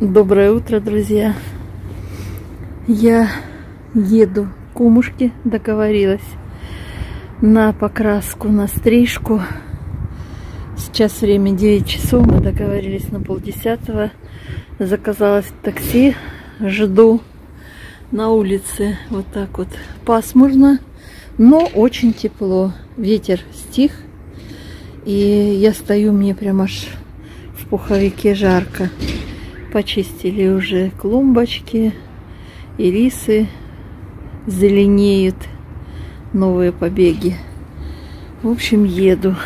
Доброе утро, друзья. Я еду к кумушке, договорилась на покраску, на стрижку. Сейчас время 9 часов, мы договорились на полдесятого. Заказалась такси, жду на улице. Вот так вот пасмурно, но очень тепло. Ветер стих, и я стою, мне прям аж в пуховике жарко. Почистили уже клумбочки, ирисы зеленеют, новые побеги. В общем, еду.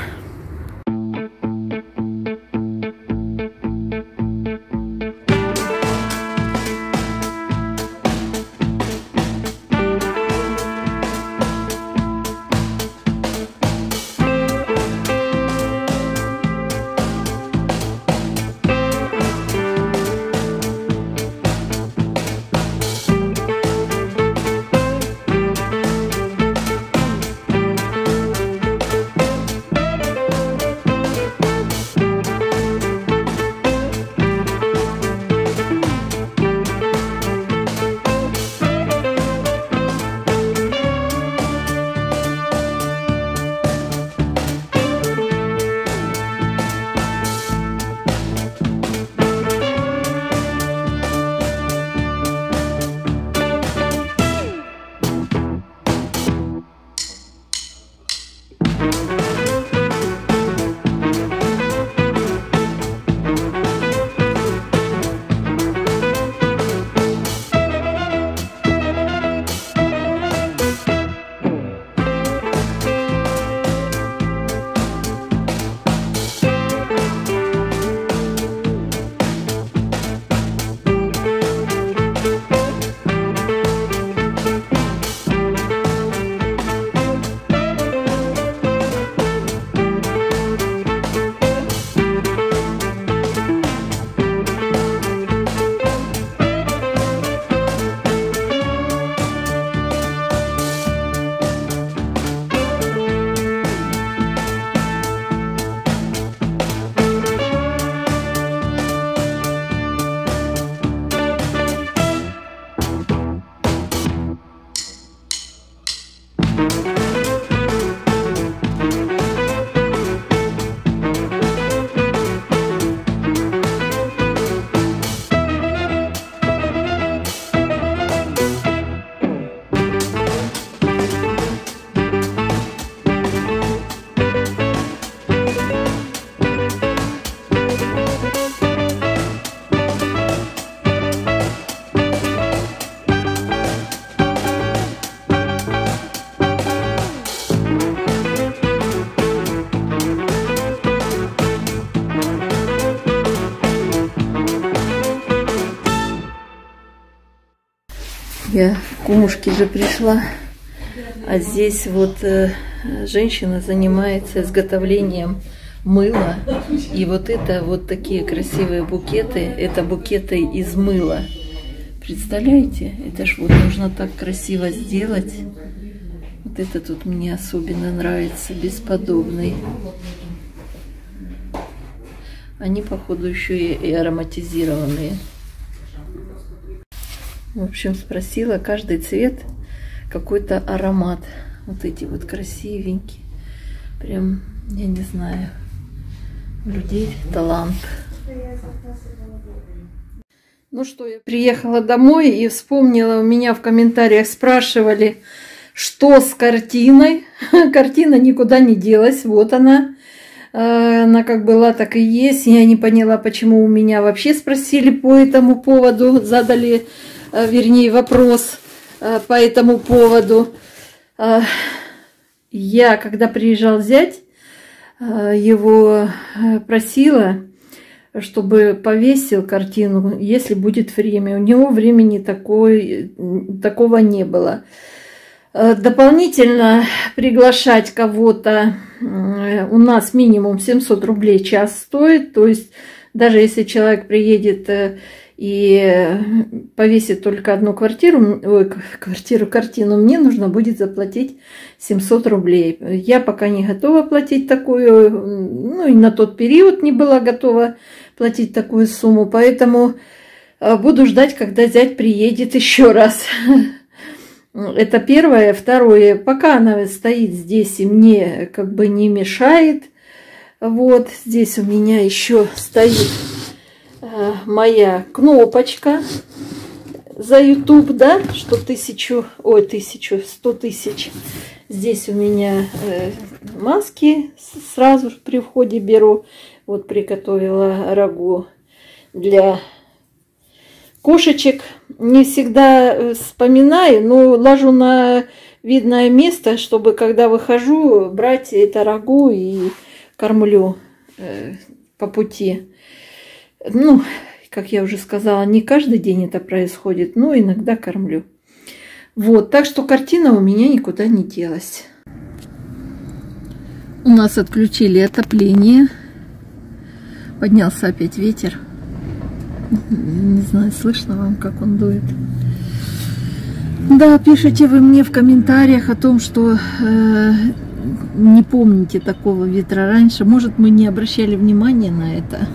Я к кумушке же пришла, а здесь вот э, женщина занимается изготовлением мыла. И вот это вот такие красивые букеты, это букеты из мыла. Представляете? Это ж вот нужно так красиво сделать. Вот это тут мне особенно нравится, бесподобный. Они, походу, еще и ароматизированные. В общем, спросила каждый цвет какой-то аромат. Вот эти вот красивенькие. Прям, я не знаю, людей талант. Ну что, я приехала домой и вспомнила, у меня в комментариях спрашивали, что с картиной. Картина никуда не делась, вот она. Э, она как была, так и есть. Я не поняла, почему у меня вообще спросили по этому поводу, задали вернее, вопрос э, по этому поводу. Э, я, когда приезжал зять, его просила, чтобы повесил картину, если будет время. У него времени такой, такого не было. Дополнительно приглашать кого-то у нас минимум 700 рублей час стоит. То есть даже если человек приедет и повесит только одну квартиру, ой, квартиру, картину, мне нужно будет заплатить 700 рублей. Я пока не готова платить такую, ну и на тот период не была готова платить такую сумму, поэтому Э, буду ждать, когда зять приедет еще раз. Это первое. Второе, пока она стоит здесь и мне как бы не мешает. Вот здесь у меня еще стоит э, моя кнопочка за YouTube, да, что тысячу, ой, тысячу, сто тысяч. Здесь у меня э, маски сразу при входе беру. Вот приготовила рагу для кошечек. Не всегда э, вспоминаю, но ложу на видное место, чтобы когда выхожу, брать это рагу и кормлю э, по пути. Ну, как я уже сказала, не каждый день это происходит, но иногда кормлю. Вот, так что картина у меня никуда не делась. У нас отключили отопление. Поднялся опять ветер. Не знаю, слышно вам, как он дует. Да, пишите вы мне в комментариях о том, что э, не помните такого ветра раньше. Может, мы не обращали внимания на это.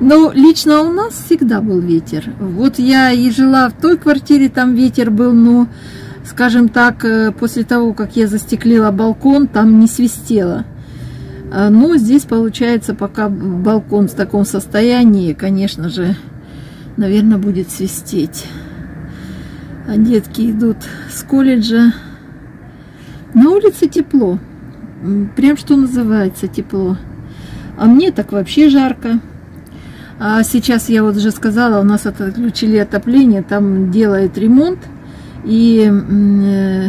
Но лично у нас всегда был ветер. Вот я и жила в той квартире, там ветер был, но, скажем так, э, после того, как я застеклила балкон, там не свистело. А, но здесь получается, пока балкон в таком состоянии, конечно же, наверное, будет свистеть. А детки идут с колледжа. На улице тепло. Прям что называется тепло. А мне так вообще жарко. А сейчас я вот уже сказала, у нас отключили отопление, там делают ремонт. И э,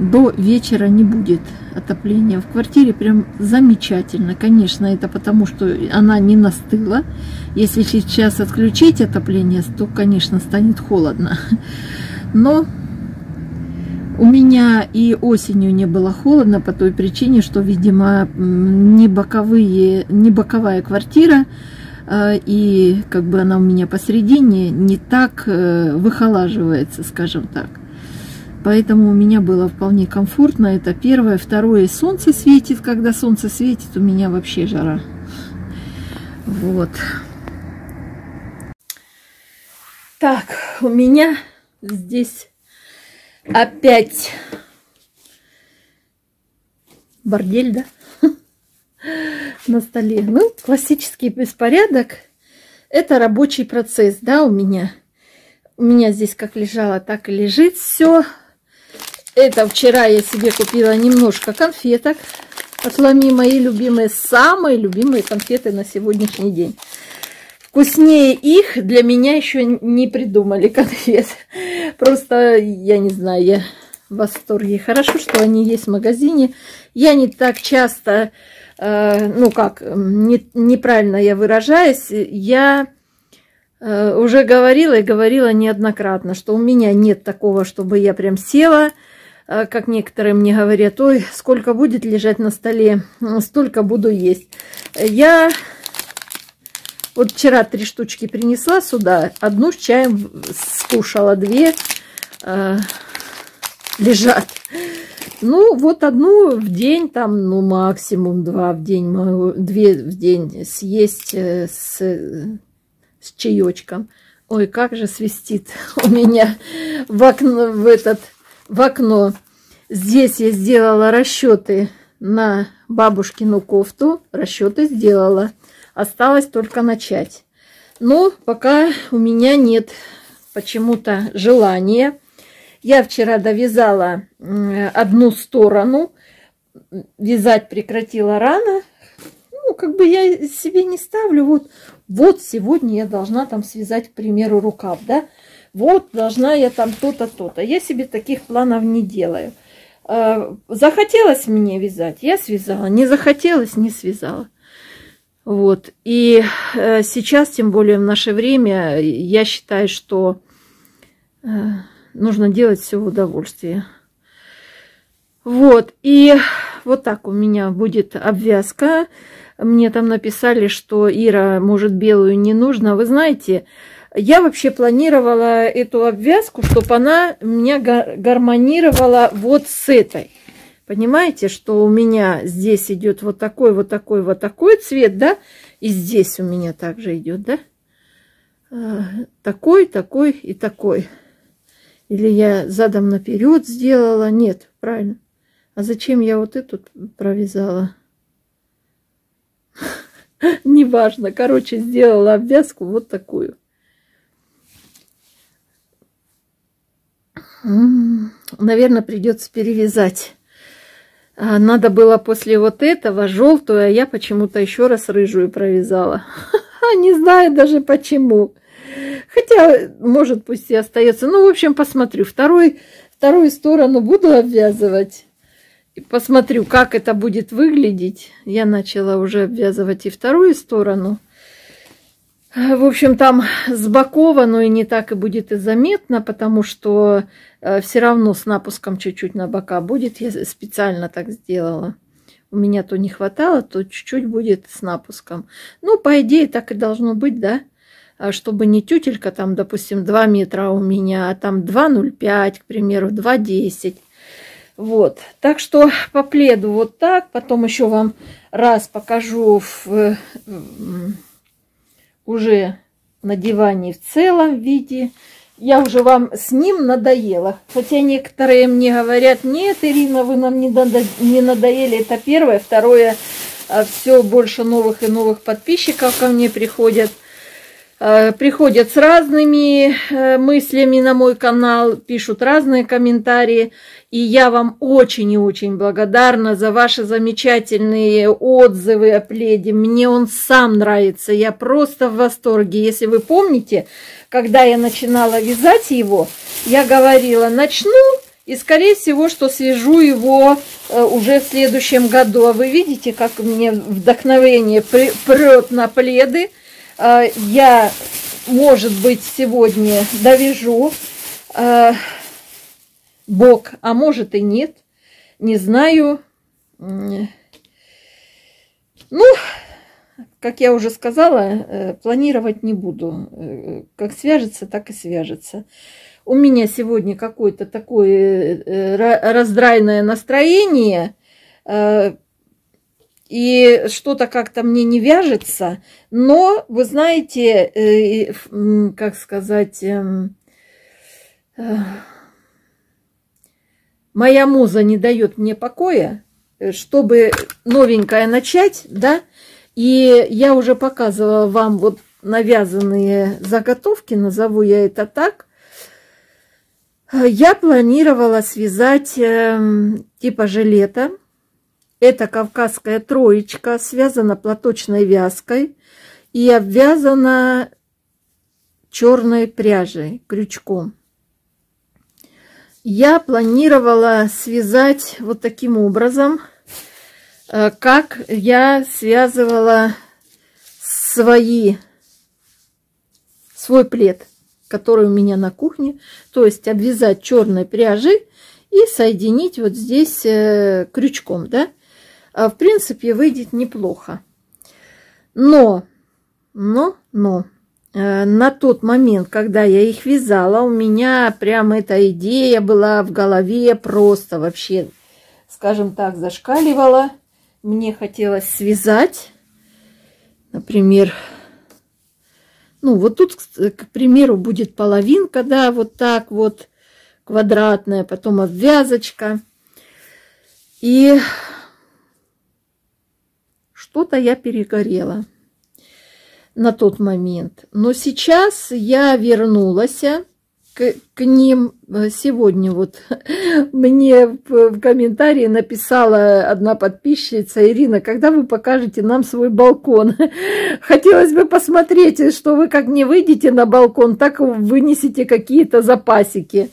до вечера не будет отопления. В квартире прям замечательно. Конечно, это потому, что она не настыла. Если сейчас отключить отопление, то, конечно, станет холодно. Но у меня и осенью не было холодно по той причине, что, видимо, не, боковые, не боковая квартира, а, и как бы она у меня посередине не так э, выхолаживается, скажем так. Поэтому у меня было вполне комфортно. Это первое. Второе, солнце светит. Когда солнце светит, у меня вообще жара. Вот. Так, у меня здесь Опять бордель, да? На столе. Ну, классический беспорядок. Это рабочий процесс, да, у меня. У меня здесь как лежало, так и лежит все. Это вчера я себе купила немножко конфеток. Отломи мои любимые, самые любимые конфеты на сегодняшний день. Вкуснее их для меня еще не придумали конфет. Просто, я не знаю, я в восторге. Хорошо, что они есть в магазине. Я не так часто, э, ну как, не, неправильно я выражаюсь, я э, уже говорила и говорила неоднократно, что у меня нет такого, чтобы я прям села, э, как некоторые мне говорят, ой, сколько будет лежать на столе, столько буду есть. Я вот вчера три штучки принесла сюда, одну с чаем скушала, две э, лежат. Ну, вот одну в день, там, ну, максимум два в день, две в день съесть э, с, с чаечком. Ой, как же свистит у меня в окно, в этот, в окно. Здесь я сделала расчеты на бабушкину кофту, расчеты сделала. Осталось только начать. Но пока у меня нет почему-то желания. Я вчера довязала одну сторону. Вязать прекратила рано. Ну, как бы я себе не ставлю. Вот, вот сегодня я должна там связать, к примеру, рукав, да. Вот должна я там то-то, то-то. Я себе таких планов не делаю. А, захотелось мне вязать, я связала. Не захотелось, не связала. Вот. И э, сейчас, тем более в наше время, я считаю, что э, нужно делать все в удовольствие. Вот. И вот так у меня будет обвязка. Мне там написали, что Ира, может, белую не нужно. Вы знаете, я вообще планировала эту обвязку, чтобы она меня гармонировала вот с этой. Понимаете, что у меня здесь идет вот такой, вот такой, вот такой цвет, да? И здесь у меня также идет, да? А, такой, такой и такой. Или я задом наперед сделала? Нет, правильно. А зачем я вот эту провязала? Неважно. Короче, сделала обвязку вот такую. Наверное, придется перевязать. А, надо было после вот этого желтую, а я почему-то еще раз рыжую провязала. Не знаю даже почему. Хотя, может, пусть и остается. Ну, в общем, посмотрю. Второй, вторую сторону буду обвязывать. И посмотрю, как это будет выглядеть. Я начала уже обвязывать и вторую сторону. В общем, там с боков оно и не так и будет и заметно, потому что э, все равно с напуском чуть-чуть на бока будет. Я специально так сделала. У меня то не хватало, то чуть-чуть будет с напуском. Ну, по идее, так и должно быть, да? А чтобы не тютелька там, допустим, 2 метра у меня, а там 2,05, к примеру, 2,10. Вот. Так что по пледу вот так. Потом еще вам раз покажу в, уже на диване в целом виде. Я уже вам с ним надоела. Хотя некоторые мне говорят, нет, Ирина, вы нам не, надо, не надоели. Это первое. Второе, а все больше новых и новых подписчиков ко мне приходят. А, приходят с разными э, мыслями на мой канал, пишут разные комментарии. И я вам очень и очень благодарна за ваши замечательные отзывы о пледе. Мне он сам нравится, я просто в восторге. Если вы помните, когда я начинала вязать его, я говорила, начну и, скорее всего, что свяжу его э, уже в следующем году. А вы видите, как мне вдохновение прет на пледы. Э, я, может быть, сегодня довяжу э, Бог, а может и нет, не знаю. Ну, как я уже сказала, э, планировать не буду. Как свяжется, так и свяжется. У меня сегодня какое-то такое раздрайное настроение, и что-то как-то мне не вяжется, но, вы знаете, как сказать, эм, моя муза не дает мне покоя, э, чтобы новенькое начать, да, и я уже показывала вам вот навязанные заготовки, назову я это так. Я планировала связать э, типа жилета. Это кавказская троечка, связана платочной вязкой и обвязана черной пряжей, крючком я планировала связать вот таким образом, э, как я связывала свои, свой плед, который у меня на кухне. То есть обвязать черной пряжи и соединить вот здесь э, крючком, да. А, в принципе, выйдет неплохо. Но, но, но, Э, на тот момент, когда я их вязала, у меня прям эта идея была в голове просто вообще, скажем так, зашкаливала. Мне хотелось связать, например, ну вот тут, к примеру, будет половинка, да, вот так вот, квадратная, потом обвязочка. И что-то я перегорела на тот момент. Но сейчас я вернулась к, к ним. Сегодня вот мне в, комментарии написала одна подписчица, Ирина, когда вы покажете нам свой балкон? Хотелось бы посмотреть, что вы как не выйдете на балкон, так вынесете какие-то запасики.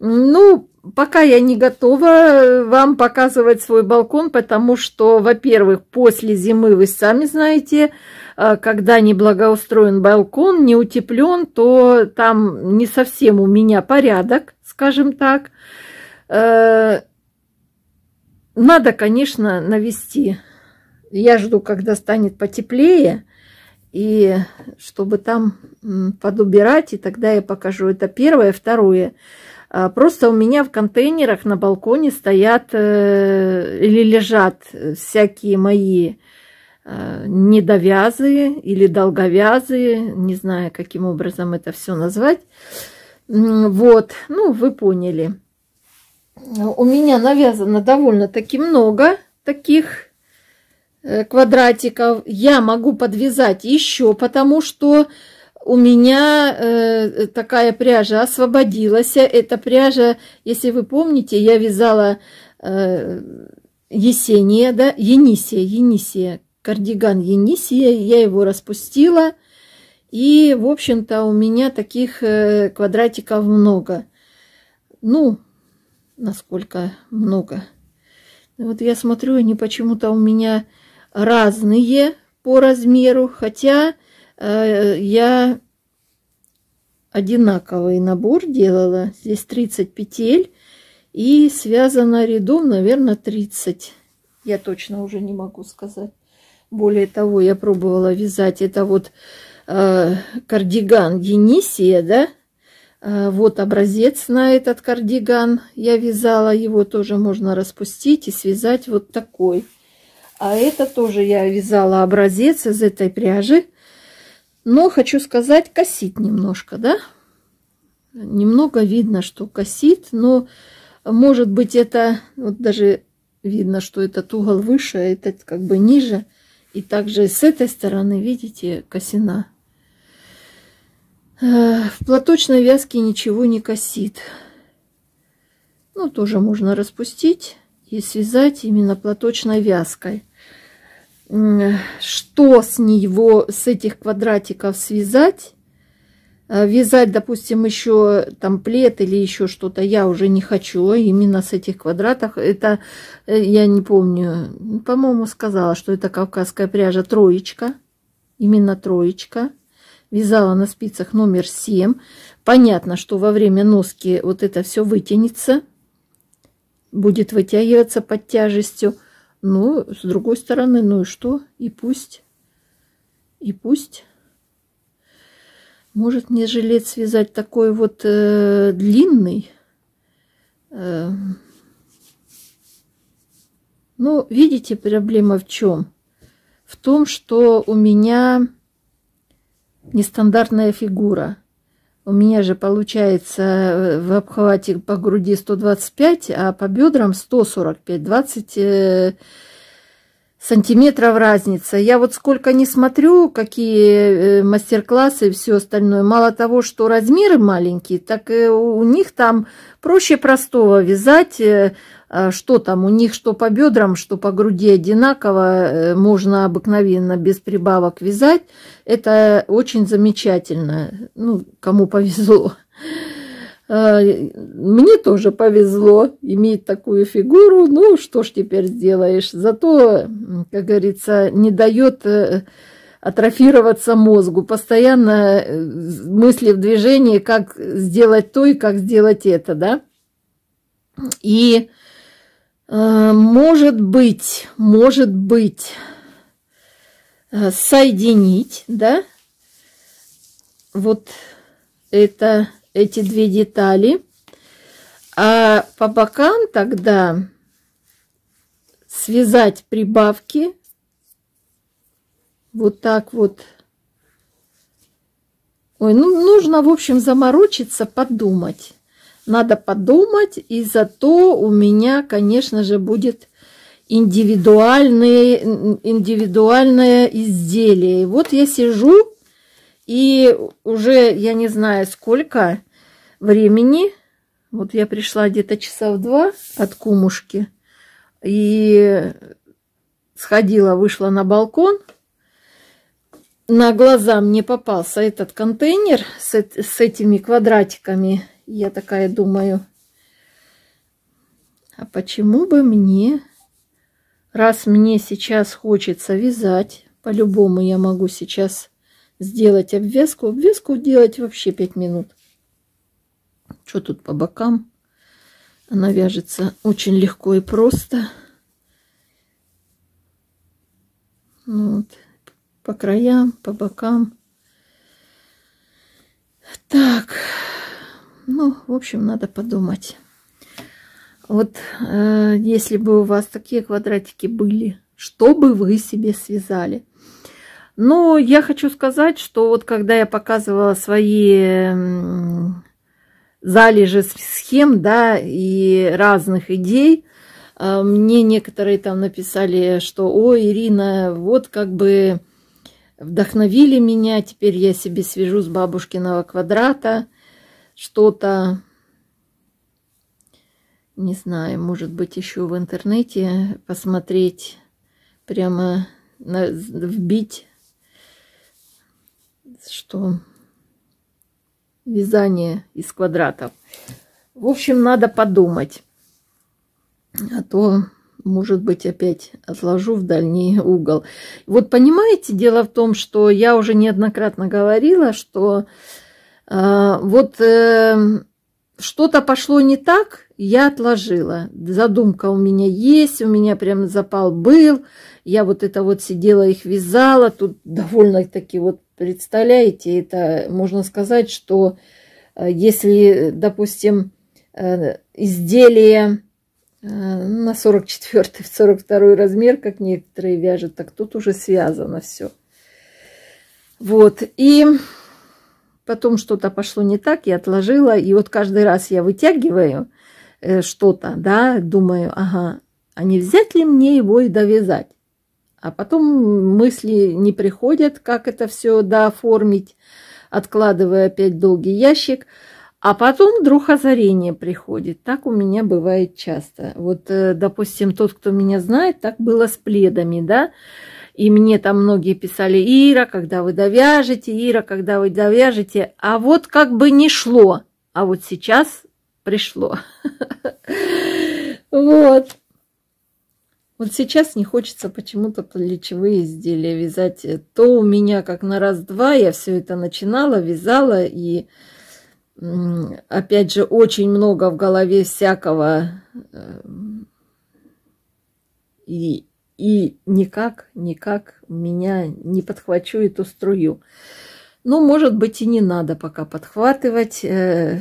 Ну, пока я не готова вам показывать свой балкон, потому что, во-первых, после зимы, вы сами знаете, а, когда не благоустроен балкон, не утеплен, то там не совсем у меня порядок, скажем так. Э, надо, конечно, навести. Я жду, когда станет потеплее, и чтобы там подубирать, и тогда я покажу. Это первое. Второе. Просто у меня в контейнерах на балконе стоят э, или лежат всякие мои э, недовязые или долговязые, не знаю, каким образом это все назвать. Вот, ну, вы поняли. У меня навязано довольно-таки много таких э, квадратиков. Я могу подвязать еще, потому что у меня э, такая пряжа освободилась. Эта пряжа, если вы помните, я вязала э, Есения, да, Енисия, Енисия, кардиган Енисия, я его распустила. И, в общем-то, у меня таких э, квадратиков много. Ну, насколько много. Вот я смотрю, они почему-то у меня разные по размеру, хотя э, я одинаковый набор делала. Здесь 30 петель и связано рядом, наверное, 30. Я точно уже не могу сказать. Более того, я пробовала вязать. Это вот э, кардиган Енисия, да? Э, вот образец на этот кардиган. Я вязала его, тоже можно распустить и связать вот такой. А это тоже я вязала образец из этой пряжи. Но хочу сказать, косит немножко, да? Немного видно, что косит, но может быть это, вот даже видно, что этот угол выше, а этот как бы ниже. И также с этой стороны, видите, косина. Э, в платочной вязке ничего не косит. Ну, тоже можно распустить и связать именно платочной вязкой. Что с него, с этих квадратиков связать? Э, вязать, допустим, еще там плед или еще что-то, я уже не хочу а именно с этих квадратов. Это, э, я не помню, по-моему, сказала, что это кавказская пряжа троечка, именно троечка. Вязала на спицах номер 7. Понятно, что во время носки вот это все вытянется, будет вытягиваться под тяжестью. Ну, с другой стороны, ну и что? И пусть. И пусть. Может мне жилет связать такой вот э, длинный? Э, ну, видите, проблема в чем? В том, что у меня нестандартная фигура. У меня же получается э, в обхвате по груди 125, а по бедрам 145, 20 сантиметров разница. Я вот сколько не смотрю, какие э, мастер-классы и все остальное, мало того, что размеры маленькие, так и у них там проще простого вязать, э, а что там, у них что по бедрам, что по груди одинаково, э, можно обыкновенно без прибавок вязать. Это очень замечательно, ну, кому повезло. А, мне тоже повезло иметь такую фигуру. Ну, что ж теперь сделаешь? Зато, как говорится, не дает э, атрофироваться мозгу. Постоянно э, мысли в движении, как сделать то и как сделать это, да? И э, может быть, может быть, соединить, да, вот это эти две детали. А по бокам тогда связать прибавки вот так вот. Ой, ну нужно, в общем, заморочиться, подумать. Надо подумать, и зато у меня, конечно же, будет индивидуальное, индивидуальное изделие. И вот я сижу и уже, я не знаю, сколько времени, вот я пришла где-то часа в два от кумушки, и сходила, вышла на балкон, на глаза мне попался этот контейнер с, с этими квадратиками. Я такая думаю, а почему бы мне, раз мне сейчас хочется вязать, по-любому я могу сейчас сделать обвязку. Обвязку делать вообще 5 минут. Что тут по бокам? Она вяжется очень легко и просто. Ну вот. По краям, по бокам. Так. Ну, в общем, надо подумать. Вот э, если бы у вас такие квадратики были, Что бы вы себе связали? Но я хочу сказать, что вот когда я показывала свои залежи схем, да, и разных идей, а, мне некоторые там написали, что, ой, Ирина, вот как бы вдохновили меня, теперь я себе свяжу с бабушкиного квадрата что-то, не знаю, может быть, еще в интернете посмотреть, прямо вбить, что вязание из квадратов. В общем, надо подумать. А то, может быть, опять отложу в дальний угол. Вот понимаете, дело в том, что я уже неоднократно говорила, что э, вот э, что-то пошло не так, я отложила. Задумка у меня есть, у меня прям запал был. Я вот это вот сидела, их вязала. Тут довольно-таки вот, представляете, это можно сказать, что э, если, допустим, э, изделие э, на 44 в 42 размер, как некоторые вяжут, так тут уже связано все. Вот, и потом что-то пошло не так, я отложила, и вот каждый раз я вытягиваю что-то, да, думаю, ага, а не взять ли мне его и довязать? А потом мысли не приходят, как это все дооформить, откладывая опять долгий ящик. А потом вдруг озарение приходит. Так у меня бывает часто. Вот, э, допустим, тот, кто меня знает, так было с пледами, да. И мне там многие писали, Ира, когда вы довяжете, Ира, когда вы довяжете. А вот как бы не шло. А вот сейчас пришло. Вот. Вот сейчас не хочется почему-то плечевые изделия вязать. То у меня как на раз-два я все это начинала, вязала, и опять же очень много в голове всякого. Э, и, и никак, никак меня не подхвачу эту струю. Ну, может быть, и не надо пока подхватывать. Э,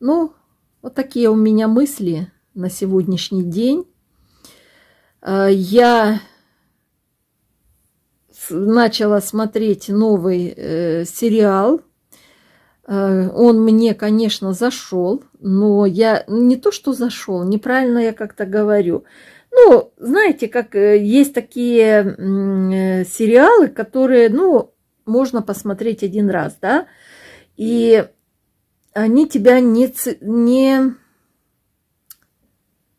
ну, вот такие у меня мысли на сегодняшний день. А, я начала смотреть новый э, сериал. А, он мне, конечно, зашел, но я не то, что зашел, неправильно я как-то говорю. Ну, знаете, как э, есть такие э, сериалы, которые, ну, можно посмотреть один раз, да, и они тебя не, не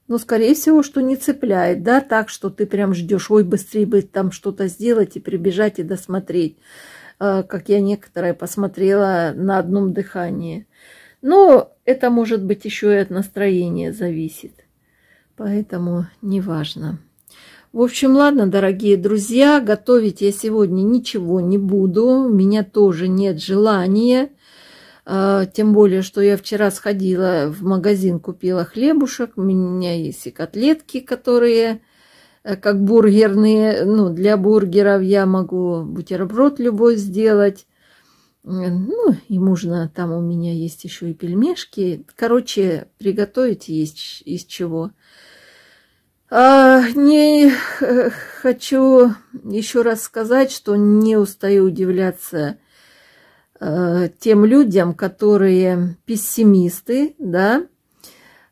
но, скорее всего, что не цепляет, да, так, что ты прям ждешь, ой, быстрее бы там что-то сделать и прибежать и досмотреть, а, как я некоторые посмотрела на одном дыхании. Но это может быть еще и от настроения зависит, поэтому неважно. В общем, ладно, дорогие друзья, готовить я сегодня ничего не буду, у меня тоже нет желания – тем более, что я вчера сходила в магазин, купила хлебушек. У меня есть и котлетки, которые э, как бургерные. Ну, для бургеров я могу бутерброд любой сделать. Ну, и можно, там у меня есть еще и пельмешки. Короче, приготовить есть из чего. А, не э, хочу еще раз сказать, что не устаю удивляться Э, тем людям, которые пессимисты, да,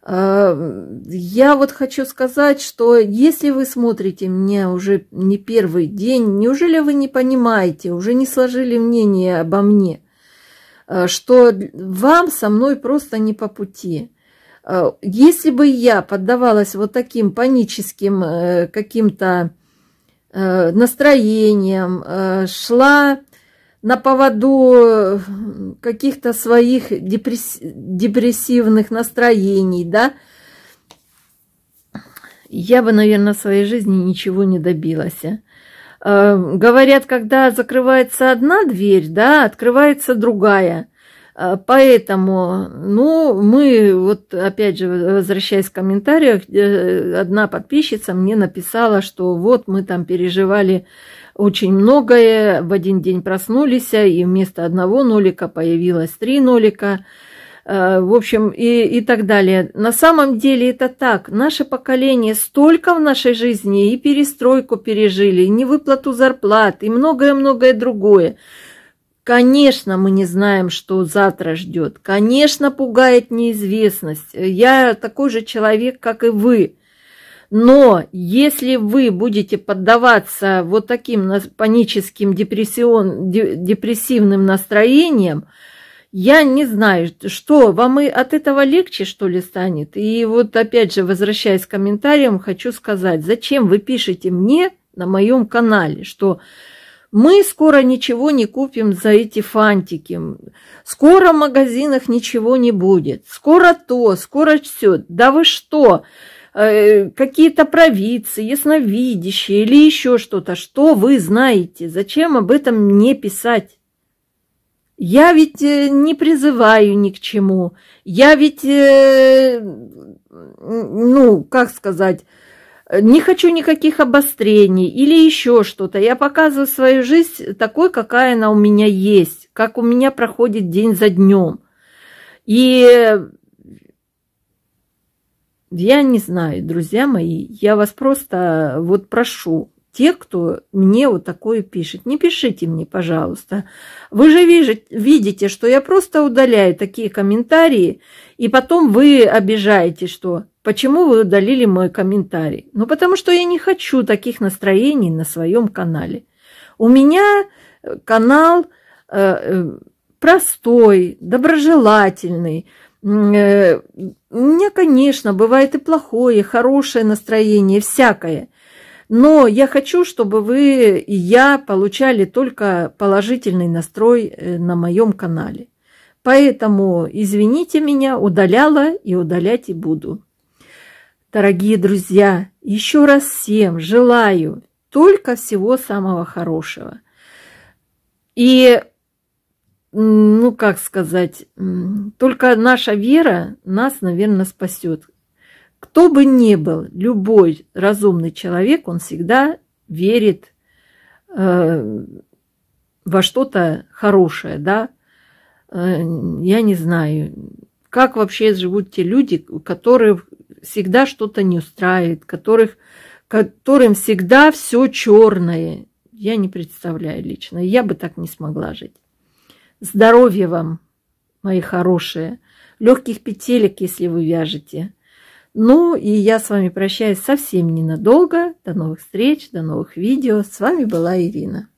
э, я вот хочу сказать, что если вы смотрите меня уже не первый день, неужели вы не понимаете, уже не сложили мнение обо мне, э, что вам со мной просто не по пути. Если бы я поддавалась вот таким паническим каким-то настроениям, шла на поводу э, каких-то своих депресс... депрессивных настроений, да, я бы, наверное, в своей жизни ничего не добилась. Э, говорят, когда закрывается одна дверь, да, открывается другая. Э, поэтому, ну, мы, вот опять же, возвращаясь в комментариях, одна подписчица мне написала, что вот мы там переживали очень многое. В один день проснулись, и вместо одного нолика появилось три нолика. Э, в общем, и, и так далее. На самом деле это так. Наше поколение столько в нашей жизни и перестройку пережили, и невыплату зарплат, и многое-многое другое. Конечно, мы не знаем, что завтра ждет. Конечно, пугает неизвестность. Я такой же человек, как и вы. Но если вы будете поддаваться вот таким паническим депрессион, депрессивным настроениям, я не знаю, что, вам и от этого легче, что ли, станет? И вот опять же, возвращаясь к комментариям, хочу сказать, зачем вы пишете мне на моем канале, что мы скоро ничего не купим за эти фантики, скоро в магазинах ничего не будет, скоро то, скоро все. Да вы что? Э, какие-то провидцы, ясновидящие или еще что-то, что вы знаете, зачем об этом мне писать? Я ведь э, не призываю ни к чему. Я ведь, э, ну, как сказать, не хочу никаких обострений или еще что-то. Я показываю свою жизнь такой, какая она у меня есть, как у меня проходит день за днем. И я не знаю, друзья мои, я вас просто вот прошу, те, кто мне вот такое пишет. Не пишите мне, пожалуйста. Вы же видите, что я просто удаляю такие комментарии, и потом вы обижаете, что почему вы удалили мой комментарий. Ну, потому что я не хочу таких настроений на своем канале. У меня э, канал э, э, простой, доброжелательный. Э, у меня, конечно, бывает и плохое, и хорошее настроение, всякое. Но я хочу, чтобы вы и я получали только положительный настрой э, на моем канале. Поэтому, извините меня, удаляла и удалять и буду. Дорогие друзья, еще раз всем желаю только всего самого хорошего. И, ну, как сказать, только наша вера нас, наверное, спасет. Кто бы ни был, любой разумный человек, он всегда верит э, во что-то хорошее, да. Э, я не знаю, как вообще живут те люди, которые всегда что-то не устраивает, которых, которым всегда все черное. Я не представляю лично. Я бы так не смогла жить. Здоровья вам, мои хорошие. Легких петелек, если вы вяжете. Ну и я с вами прощаюсь совсем ненадолго. До новых встреч, до новых видео. С вами была Ирина.